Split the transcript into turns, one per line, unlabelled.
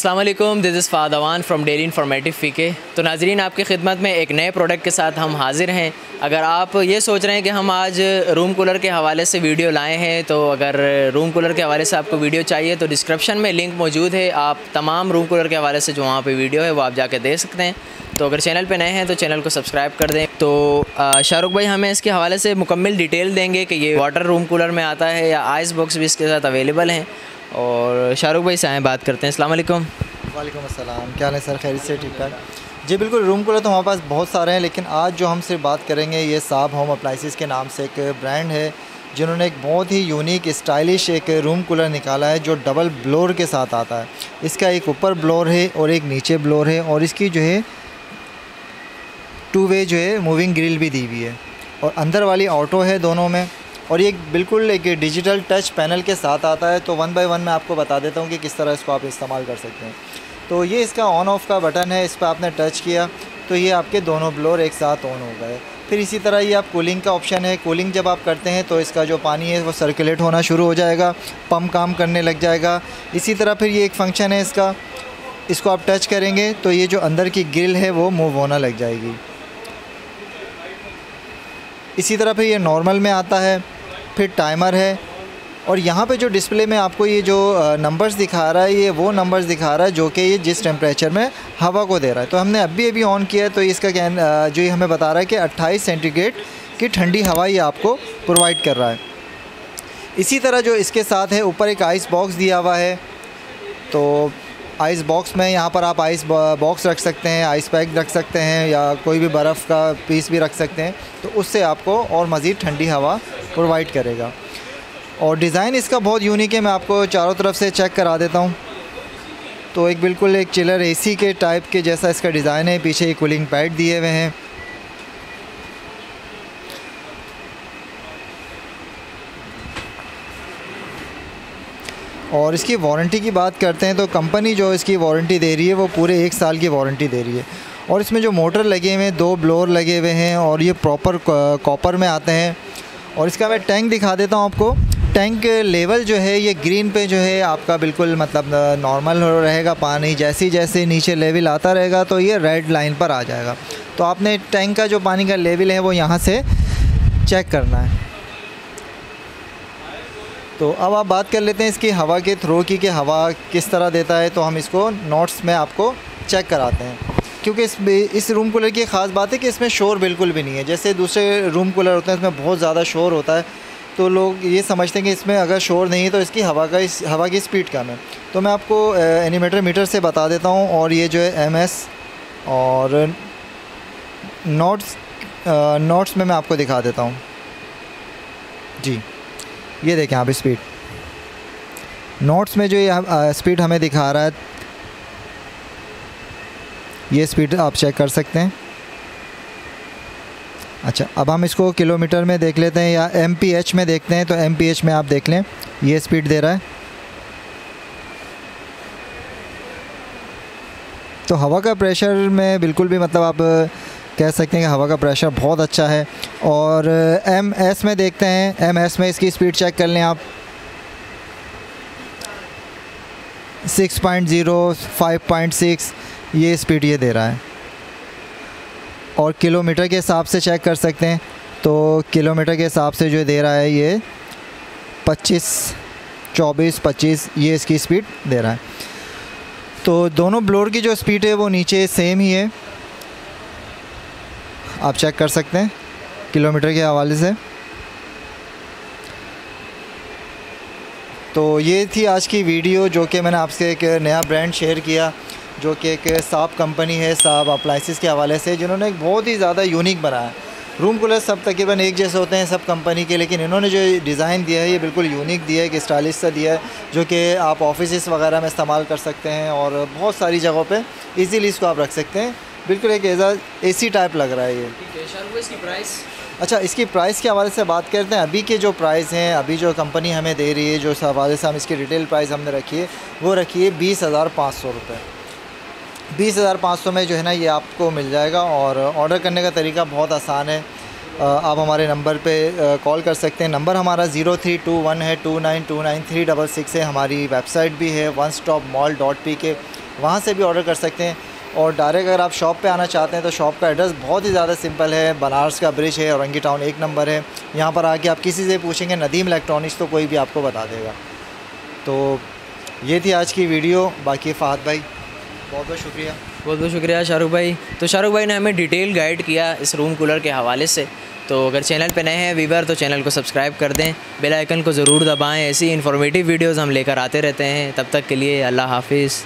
Allam this is फादवान from daily informative फ़ीके तो नाजरीन, आपकी खिदमत में एक नए प्रोडक्ट के साथ हम हाजिर हैं। अगर आप ये सोच रहे हैं कि हम आज रूम कूलर के हवाले से वीडियो लाए हैं तो अगर रूम कूलर के हवाले से आपको वीडियो चाहिए तो डिस्क्रिप्शन में लिंक मौजूद है। आप तमाम रूम कूलर के हवाले से जो वहाँ पर वीडियो है, वो आप जाके देख सकते हैं। तो अगर चैनल पर नए हैं तो चैनल को सब्सक्राइब कर दें। तो शाहरुख भाई, हमें इसके हवाले से मुकम्मल डिटेल देंगे कि ये वाटर रूम कूलर में आता है या आइस बॉक्स भी इसके साथ अवेलेबल हैं। और शाहरुख भाई से आए बात करते हैं अल्लाम
वालेकुम। अस्सलाम, क्या है सर? खैर से ठीक ठाक? जी बिल्कुल, रूम कूलर तो हमारे पास बहुत सारे हैं, लेकिन आज जो हम सिर्फ़ बात करेंगे, ये साब होम अप्लाइसिस के नाम से एक ब्रांड है, जिन्होंने एक बहुत ही यूनिक, स्टाइलिश एक रूम कूलर निकाला है, जो डबल ब्लोर के साथ आता है। इसका एक ऊपर ब्लोर है और एक नीचे ब्लोर है, और इसकी जो है टू वे जो है मूविंग ग्रिल भी दी हुई है। और अंदर वाली ऑटो है दोनों में और ये बिल्कुल एक डिजिटल टच पैनल के साथ आता है तो वन बाय वन मैं आपको बता देता हूँ कि किस तरह इसको आप इस्तेमाल कर सकते हैं। तो ये इसका ऑन ऑफ़ का बटन है, इस पर आपने टच किया तो ये आपके दोनों ब्लोर एक साथ ऑन हो गए। फिर इसी तरह ये आप कूलिंग का ऑप्शन है, कूलिंग जब आप करते हैं तो इसका जो पानी है वो सर्कुलेट होना शुरू हो जाएगा पम्प काम करने लग जाएगा। इसी तरह फिर ये एक फ़ंक्शन है इसका, इसको आप टच करेंगे तो ये जो अंदर की ग्रिल है वो मूव होना लग जाएगी। इसी तरह फिर ये नॉर्मल में आता है फिर टाइमर है। और यहाँ पे जो डिस्प्ले में आपको ये जो नंबर्स दिखा रहा है, ये वो नंबर्स दिखा रहा है जो कि ये जिस टेम्परेचर में हवा को दे रहा है। तो हमने अभी अभी ऑन किया है तो इसका क्या जो ये हमें बता रहा है कि 28 सेंटीग्रेड की ठंडी हवा ये आपको प्रोवाइड कर रहा है। इसी तरह जो इसके साथ है, ऊपर एक आइस बॉक्स दिया हुआ है। तो आइस बॉक्स में यहाँ पर आप आइस बॉक्स रख सकते हैं आइस पैक रख सकते हैं या कोई भी बर्फ़ का पीस भी रख सकते हैं। तो उससे आपको और मज़ीद ठंडी हवा प्रोवाइड करेगा। और डिज़ाइन इसका बहुत यूनिक है, मैं आपको चारों तरफ़ से चेक करा देता हूँ। तो एक बिल्कुल एक चिलर एसी के टाइप के जैसा इसका डिज़ाइन है, पीछे एक कूलिंग पैड दिए हुए हैं। और इसकी वारंटी की बात करते हैं तो कंपनी जो इसकी वारंटी दे रही है, वो पूरे एक साल की वारंटी दे रही है। और इसमें जो मोटर लगे हुए हैं, दो ब्लोर लगे हुए हैं, और ये प्रॉपर कॉपर में आते हैं। और इसका मैं टैंक दिखा देता हूँ आपको। टैंक लेवल जो है, ये ग्रीन पे जो है, आपका बिल्कुल मतलब नॉर्मल रहेगा, पानी जैसे जैसे नीचे लेवल आता रहेगा तो ये रेड लाइन पर आ जाएगा। तो आपने टैंक का जो पानी का लेवल है, वो यहाँ से चेक करना है। तो अब आप बात कर लेते हैं इसकी हवा के थ्रो की, कि हवा किस तरह देता है तो हम इसको नोट्स में आपको चेक कराते हैं। क्योंकि इस इस रूम कूलर की ख़ास बात है कि इसमें शोर बिल्कुल भी नहीं है। जैसे दूसरे रूम कूलर होते हैं, इसमें बहुत ज़्यादा शोर होता है तो लोग ये समझते हैं कि इसमें अगर शोर नहीं है तो इसकी हवा का इस, हवा की स्पीड कम है। तो मैं आपको एनीमीटर मीटर से बता देता हूँ, और ये जो है एम एस और नोट्स नोट्स में मैं आपको दिखा देता हूँ। जी, ये देखें आप स्पीड नोट्स में जो ये स्पीड हमें दिखा रहा है ये स्पीड आप चेक कर सकते हैं। अच्छा अब हम इसको किलोमीटर में देख लेते हैं या एम में देखते हैं तो एम में आप देख लें, ये स्पीड दे रहा है। तो हवा का प्रेशर में बिल्कुल भी मतलब आप कह सकते हैं कि हवा का प्रेशर बहुत अच्छा है, और एम एस में देखते हैं एम एस में इसकी स्पीड चेक कर लें आप। 6.0 5.6 ये स्पीड ये दे रहा है। और किलोमीटर के हिसाब से चेक कर सकते हैं। तो किलोमीटर के हिसाब से जो दे रहा है ये 25 24 25 ये इसकी स्पीड दे रहा है। तो दोनों ब्लोर की जो स्पीड है वो नीचे सेम ही है। आप चेक कर सकते हैं। किलोमीटर के हवाले से। तो ये थी आज की वीडियो जो कि मैंने आपसे एक नया ब्रांड शेयर किया। जो कि एक साफ़ कंपनी है साफ़ अप्लाइसिस के हवाले से जिन्होंने एक बहुत ही ज़्यादा यूनिक बनाया रूम कूलर सब तकरीबन एक जैसे होते हैं सब कंपनी के लेकिन इन्होंने जो डिज़ाइन दिया है ये बिल्कुल यूनिक दिया है कि स्टाइलिश सा दिया है जो कि आप ऑफ़िस वगैरह में इस्तेमाल कर सकते हैं और बहुत सारी जगहों पर इजीली इसको आप रख सकते हैं। बिल्कुल एक एजा ए टाइप लग रहा है ये।
इसकी प्राइस
अच्छा इसकी प्राइस के हवाले से बात करते हैं। अभी के जो प्राइस हैं अभी जो कंपनी हमें दे रही है जो हवाले से हम इसकी रिटेल प्राइस हमने रखी है वो रखी है बीस हज़ार पाँच सौ रुपये बीस हज़ार पाँच सौ में जो है ना ये आपको मिल जाएगा और ऑर्डर करने का तरीका बहुत आसान है। आप हमारे नंबर पे कॉल कर सकते हैं। नंबर हमारा ज़ीरो थ्री टू वन है, two nine two nine three double six है। हमारी वेबसाइट भी है one stop mall dot P K. वहाँ से भी ऑर्डर कर सकते हैं। और डायरेक्ट अगर आप शॉप पे आना चाहते हैं तो शॉप का एड्रेस बहुत ही ज़्यादा सिंपल है। बनारस का ब्रिज है, औरंगी टाउन एक नंबर है। यहाँ पर आके आप किसी से पूछेंगे, नदीम इलेक्ट्रॉनिक्स तो कोई भी आपको बता देगा। तो ये थी आज की वीडियो। बाकी फ़ाद भाई। बहुत बहुत शुक्रिया।
बहुत बहुत शुक्रिया शाहरुख भाई। तो शाहरुख भाई ने हमें डिटेल गाइड किया इस रूम कूलर के हवाले से। तो अगर चैनल पर नए हैं वीवर तो चैनल को सब्सक्राइब कर दें। बेल आइकन को ज़रूर दबाएँ। ऐसी इन्फॉर्मेटिव वीडियोस हम लेकर आते रहते हैं। तब तक के लिए अल्लाह हाफिज़।